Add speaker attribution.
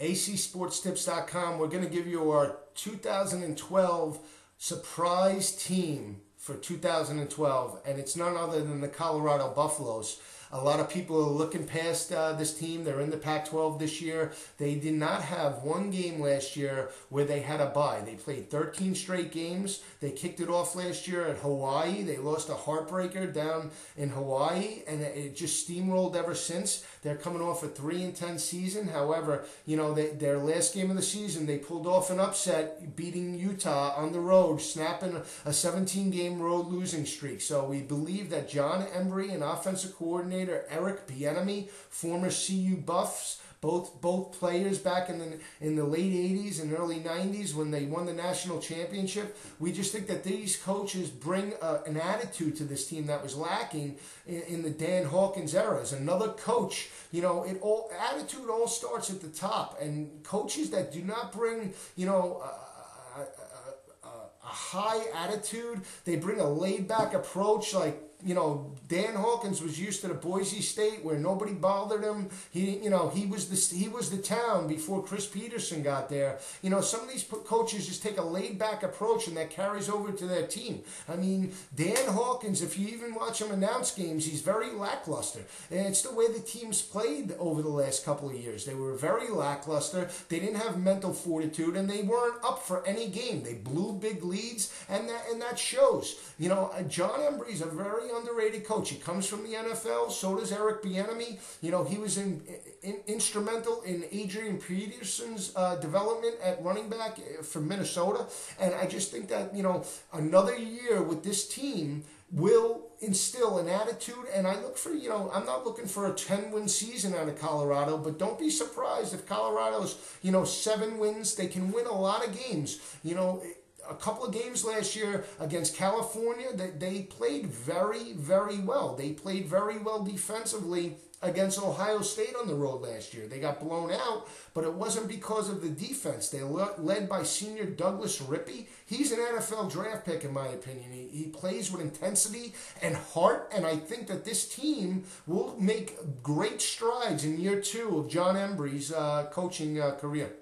Speaker 1: acsportstips.com. We're going to give you our 2012 surprise team for 2012, and it's none other than the Colorado Buffaloes. A lot of people are looking past uh, this team. They're in the Pac 12 this year. They did not have one game last year where they had a bye. They played 13 straight games. They kicked it off last year at Hawaii. They lost a heartbreaker down in Hawaii, and it just steamrolled ever since. They're coming off a 3 and 10 season. However, you know, they, their last game of the season, they pulled off an upset, beating Utah on the road, snapping a 17 game road losing streak. So we believe that Jon Embree, an offensive coordinator, coordinator Eric Bieniemy, former CU Buffs, both both players back in the in the late 80s and early 90s when they won the national championship. We just think that these coaches bring uh, an attitude to this team that was lacking in, in, the Dan Hawkins era. As another coach, you know, it all attitude all starts at the top, and coaches that do not bring, you know. Uh, a, a high attitude. They bring a laid back approach, like you know, Dan Hawkins was used to the Boise State where nobody bothered him. He, you know, he was the he was the town before Chris Petersen got there. You know, some of these coaches just take a laid back approach, and that carries over to their team. I mean, Dan Hawkins, if you even watch him announce games, he's very lackluster, and it's the way the teams played over the last couple of years. They were very lackluster. They didn't have mental fortitude, and they weren't up for any game. They blew big leads, and that and that shows. You know, uh, Jon Embree's a very underrated coach. He comes from the NFL. So does Eric Bieniemy. You know, he was in, in instrumental in Adrian Peterson's uh, development at running back uh, for Minnesota. And I just think that you know another year with this team will instill an attitude and I look for you know I'm not looking for a 10 win season out of Colorado but don't be surprised if Colorado's you know 7 wins they can win a lot of games you know a couple of games last year against California that they, played very, very well. They played very well defensively against Ohio State on the road last year. They got blown out, but it wasn't because of the defense. They le- led by senior Douglas Rippy. He's an NFL draft pick, in my opinion. He, he plays with intensity and heart, and I think that this team will make great strides in year two of Jon Embree's uh, coaching uh, career.